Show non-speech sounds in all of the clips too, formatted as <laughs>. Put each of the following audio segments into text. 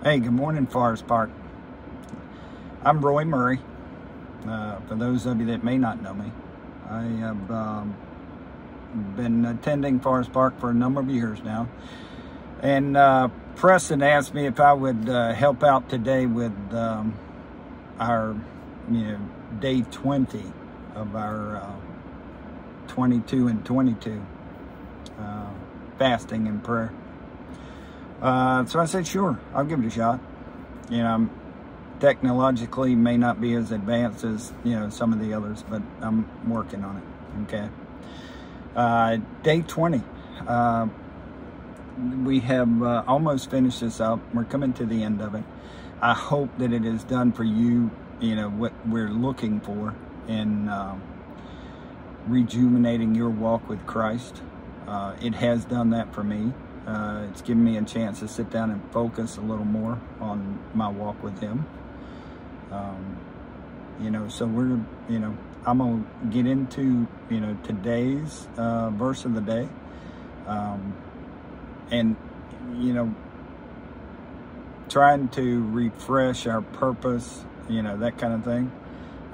Hey, good morning, Forest Park. I'm Roy Murray. Uh, for those of you that may not know me, I have um, been attending Forest Park for a number of years now. And uh, Preston asked me if I would uh, help out today with um, our, you know, day 20 of our uh, 22 and 22 uh, fasting and prayer. Uh, so I said, sure, I'll give it a shot. You know, I'm technologically may not be as advanced as, you know, some of the others, but I'm working on it, okay? Uh, day 20. Uh, we have uh, almost finished this up. We're coming to the end of it. I hope that it has done for you, you know, what we're looking for in um, rejuvenating your walk with Christ. Uh, it has done that for me. Uh, it's given me a chance to sit down and focus a little more on my walk with Him. Um, you know, so we're, you know, I'm going to get into, you know, today's uh, verse of the day. Um, and, you know, trying to refresh our purpose, you know, that kind of thing.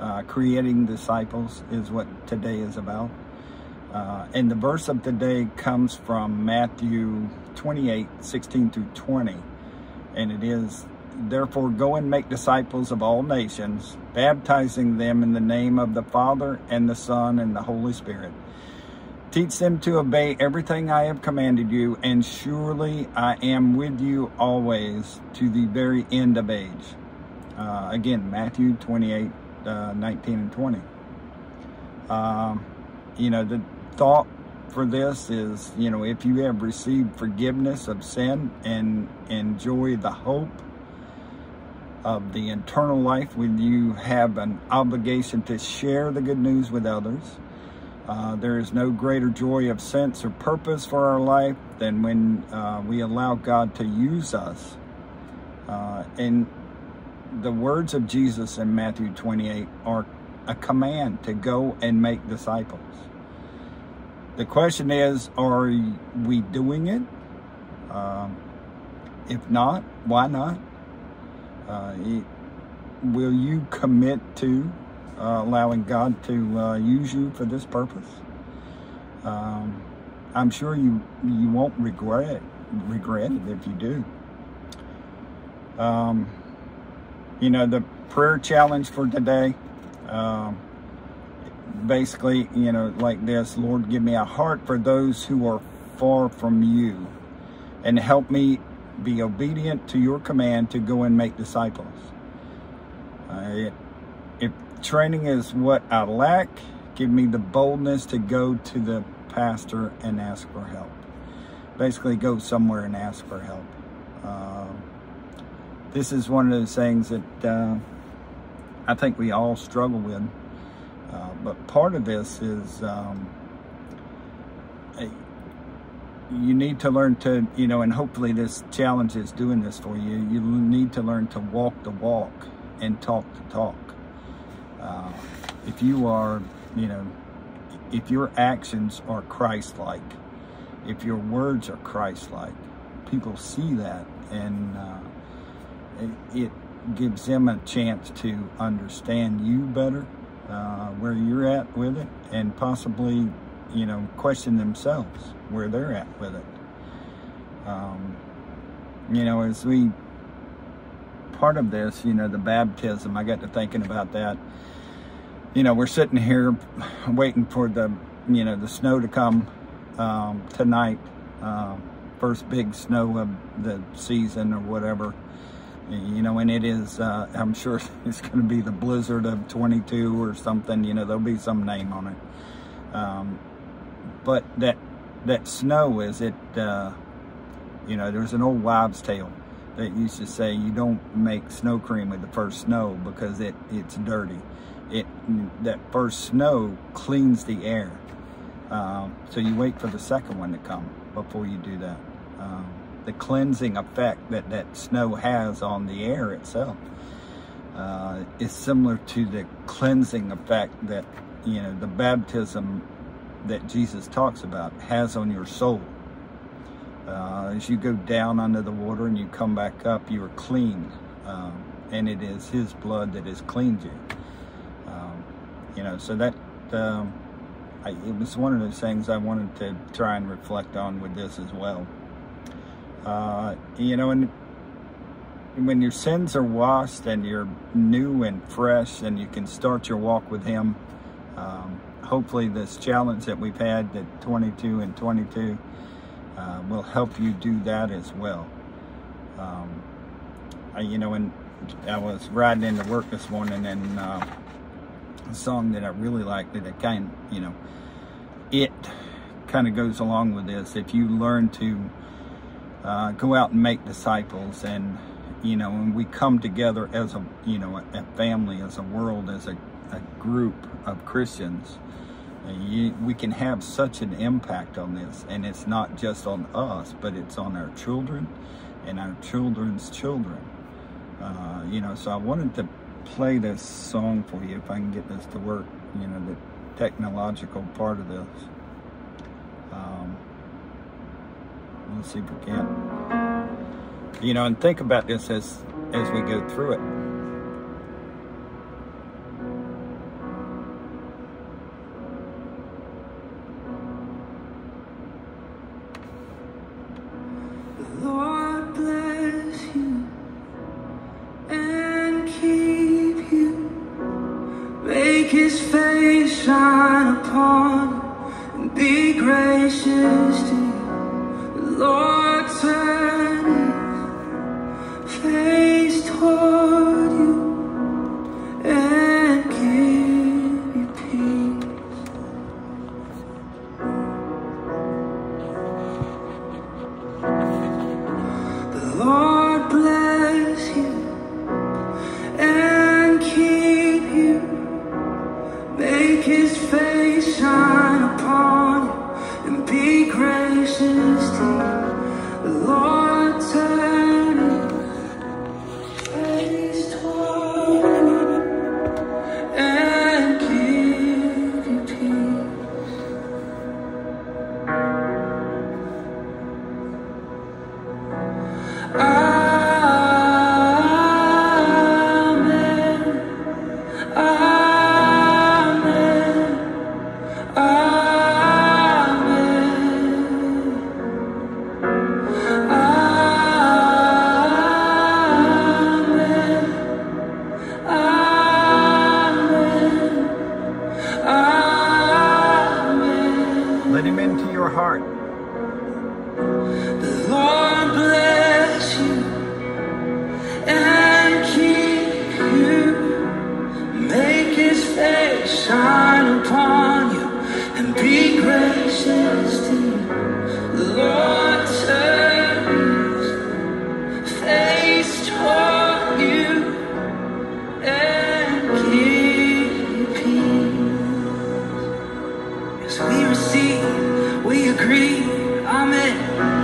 Uh, creating disciples is what today is about. Uh, and the verse of the day comes from Matthew 28, 16 through 20. And it is, Therefore go and make disciples of all nations, baptizing them in the name of the Father and the Son and the Holy Spirit. Teach them to obey everything I have commanded you, and surely I am with you always to the very end of age. Uh, again, Matthew 28, uh, 19 and 20. Um, you know, the thought for this is, you know, if you have received forgiveness of sin and enjoy the hope of the eternal life, when you have an obligation to share the good news with others. Uh, there is no greater joy of sense or purpose for our life than when uh, we allow God to use us. Uh, and the words of Jesus in Matthew 28 are a command to go and make disciples. The question is, are we doing it? Um, if not, why not? Uh, will you commit to uh, allowing God to uh, use you for this purpose? Um, I'm sure you you won't regret regret it if you do. Um, you know the prayer challenge for today. Um, basically, you know, like this, Lord, give me a heart for those who are far from you and help me be obedient to your command to go and make disciples. Uh, if training is what I lack, give me the boldness to go to the pastor and ask for help. Basically, go somewhere and ask for help. Uh, this is one of those things that uh, I think we all struggle with. Uh, but part of this is um, you need to learn to, you know, and hopefully this challenge is doing this for you. You need to learn to walk the walk and talk the talk. Uh, if you are, you know, if your actions are Christ-like, if your words are Christ-like, people see that and uh, it, it, gives them a chance to understand you better, uh, where you're at with it, and possibly you know, question themselves where they're at with it. Um, you know, as we, part of this, you know, the baptism, I got to thinking about that. You know, we're sitting here waiting for the, you know, the snow to come um, tonight. Um, first big snow of the season or whatever. You know, and it is, uh, I'm sure <laughs> it's going to be the blizzard of 22 or something. You know, there'll be some name on it. Um, but that that snow is it uh, you know there's an old wives tale that used to say you don't make snow cream with the first snow because it it's dirty it that first snow cleans the air um, so you wait for the second one to come before you do that um, the cleansing effect that that snow has on the air itself uh, is similar to the cleansing effect that you know the baptism that Jesus talks about has on your soul. Uh, as you go down under the water and you come back up, you are clean. Um, and it is His blood that has cleaned you. Um, you know, so that um, I, it was one of those things I wanted to try and reflect on with this as well. Uh, you know, and when your sins are washed and you're new and fresh and you can start your walk with Him, um, hopefully this challenge that we've had at 22 and 22 uh, will help you do that as well. Um, I, you know, and I was riding into work this morning and uh, a song that I really like that it kind you know, it kind of goes along with this. If you learn to uh, go out and make disciples and you know, and we come together as a, you know, a, family, as a world, as a, a group of Christians, you, we can have such an impact on this. And it's not just on us, but it's on our children and our children's children. Uh, you know, so I wanted to play this song for you if I can get this to work, you know, the technological part of this. Um, let's see if we can. You know, and think about this as as we go through it. Lord bless you and keep you. Make his face shine upon and be gracious to you. Lord turn Let him into your heart. The Lord bless you and keep you. Make his face shine upon you and be gracious to you. We receive, we agree. Amen.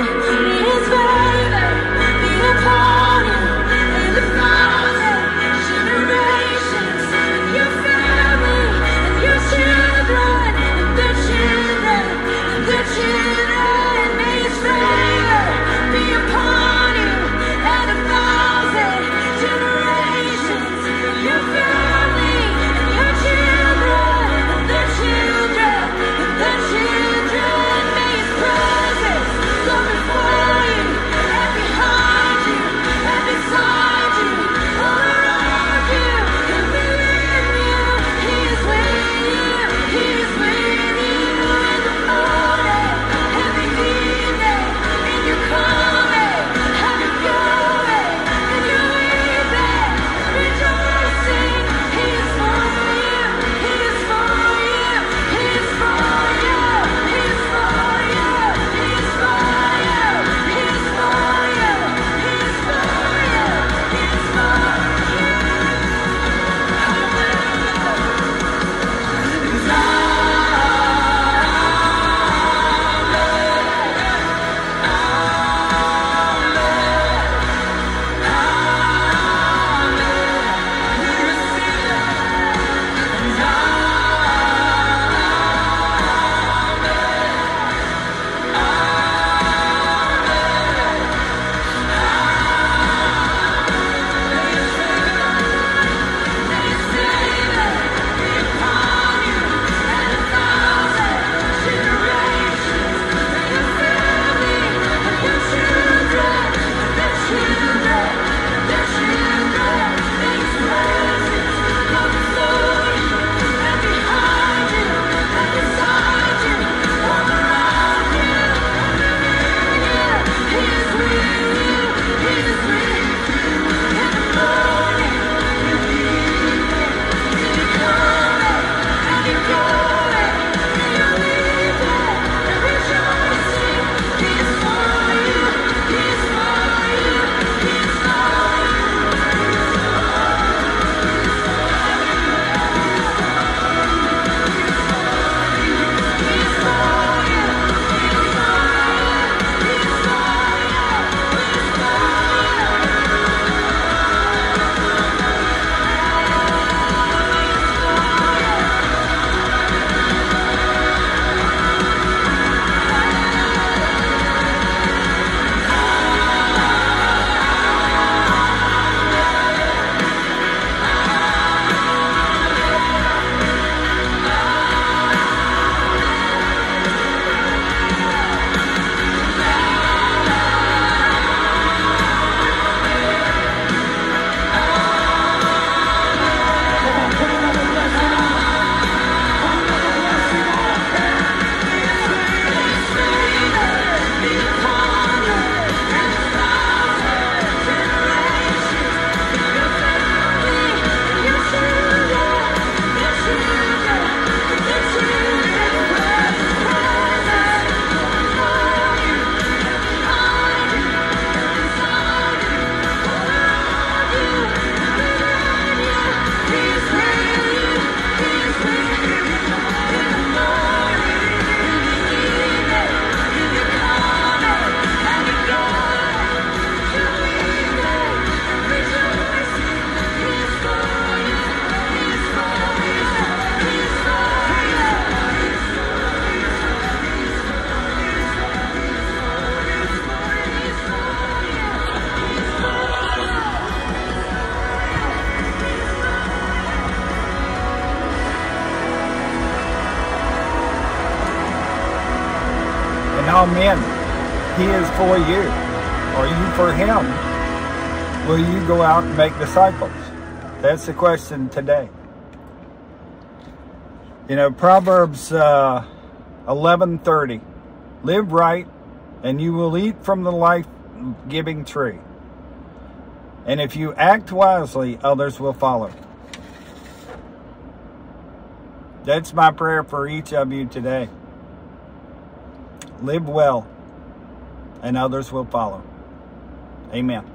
for you? Are you for him? Will you go out and make disciples? That's the question today. You know, Proverbs uh, 11.30, live right and you will eat from the life-giving tree. And if you act wisely, others will follow. That's my prayer for each of you today. Live well and others will follow. Amen.